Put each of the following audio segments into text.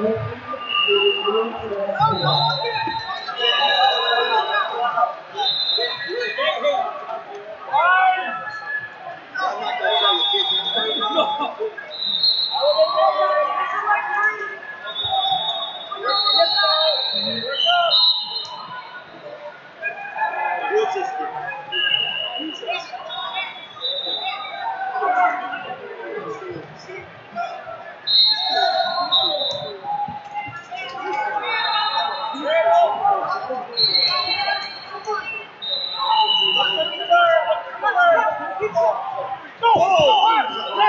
Oh, No, oh. no,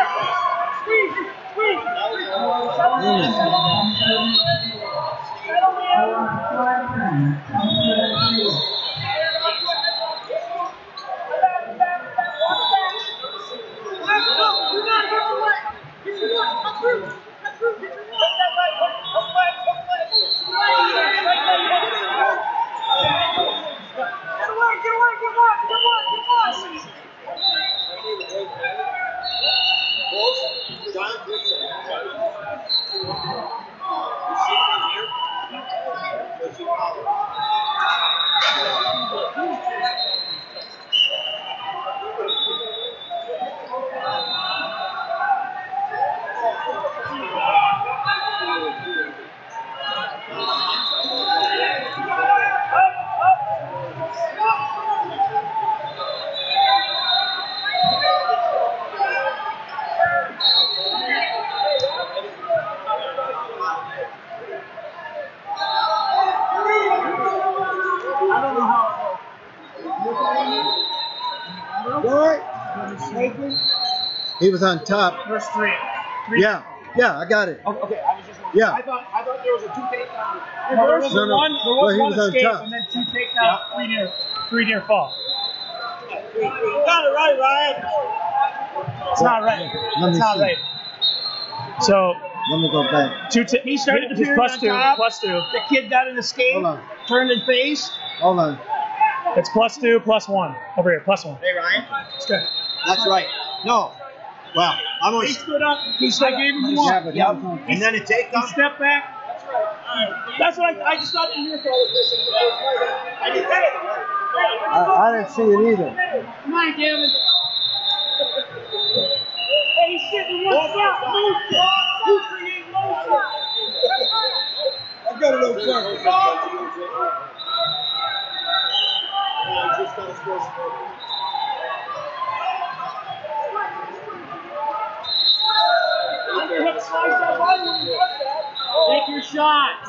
squeeze, squeeze. Mm. He was on top. First three. three. Yeah, yeah, I got it. Oh, okay, I was just. Yeah. I thought I thought there was a two takedown. No, there was No, no. one. There was he one was escape top. and then two takedowns, three near, three near fall. You got it right, Ryan. It's not right. Let me It's not see. right. So Let me go back. two. T- He started the just period plus on two. top. Plus two. The kid got an escape, Hold on. turned and faced. Hold on. It's plus two, plus one. Over here, plus one. Hey, Ryan. It's good. That's right. No. Well, I'm gonna. He stood up. He stood I gave him one. Yeah, Yep. was on And then a He takedown. stepped back. That's right. That's what I, I just thought the near fall was missing. I did that. I, I didn't see it either. Come on, Gavin. Hey, he's sitting one shot. Motion. You create motion. I got it on camera. Underhook slides that body when Take your shot.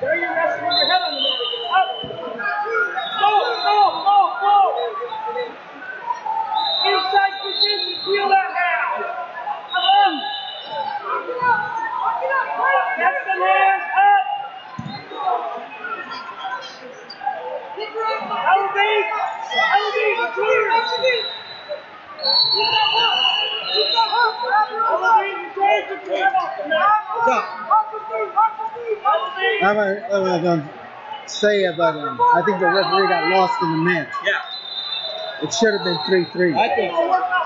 There you go. Inside position, feel that. Get some hands up. Elevate. Elevate, clear. Elevate take the off the mat. What's? I'm, I'm going to say about him. I think the referee got lost in the match. Yeah. It should have been 3 3. I think so.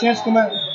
शेष कुमार